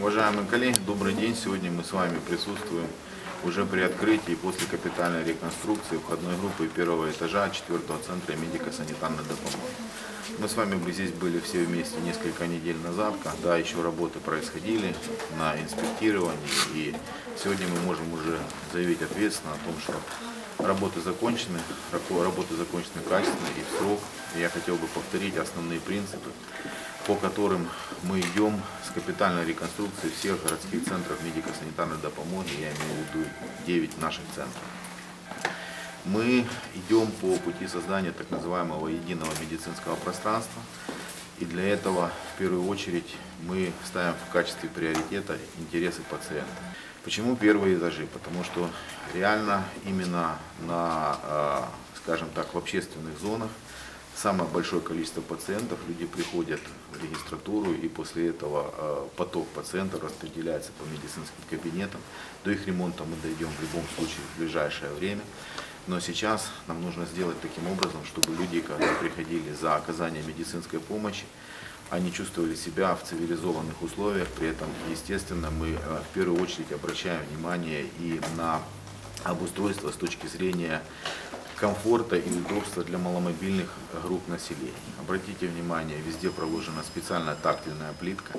Уважаемые коллеги, добрый день. Сегодня мы с вами присутствуем уже при открытии после капитальной реконструкции входной группы первого этажа 4 центра медико-санитарной допомоги. Мы с вами здесь были все вместе несколько недель назад, когда еще работы происходили на инспектировании. И сегодня мы можем уже заявить ответственно о том, что работы закончены, работы закончены качественно и в срок. Я хотел бы повторить основные принципы, по которым мы идем с капитальной реконструкцией всех городских центров медико-санитарной допомоги, я имею в виду 9 наших центров. Мы идем по пути создания так называемого единого медицинского пространства. И для этого в первую очередь мы ставим в качестве приоритета интересы пациента. Почему первые этажи? Потому что реально именно на, э, скажем так, в общественных зонах самое большое количество пациентов, люди приходят в регистратуру и после этого э, поток пациентов распределяется по медицинским кабинетам. До их ремонта мы дойдем в любом случае в ближайшее время. Но сейчас нам нужно сделать таким образом, чтобы люди, когда приходили за оказанием медицинской помощи, они чувствовали себя в цивилизованных условиях. При этом, естественно, мы э, в первую очередь обращаем внимание и на обустройство с точки зрения комфорта и удобства для маломобильных групп населения. Обратите внимание, везде проложена специальная тактильная плитка.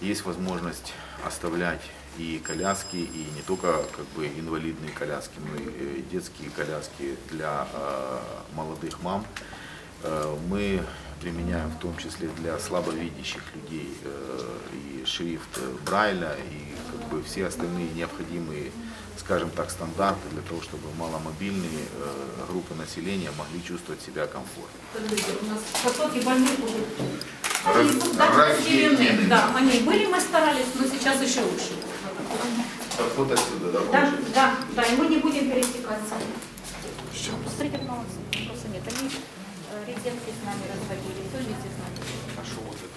Есть возможность оставлять и коляски, и не только как бы инвалидные коляски, но и э, детские коляски для э, молодых мам. Э, мы применяем в том числе для слабовидящих людей э, и шрифт э, Брайля, и как бы все остальные необходимые, скажем так, стандарты для того, чтобы маломобильные э, группы населения могли чувствовать себя комфортно. У нас потоки больных будут. Разделены. Да, они были, мы старались, но сейчас еще лучше. Вот отсюда, да, Да, да, да, и мы не будем пересекаться. Смотрите, детки с нами разводили, судьи с нами. А что вот это?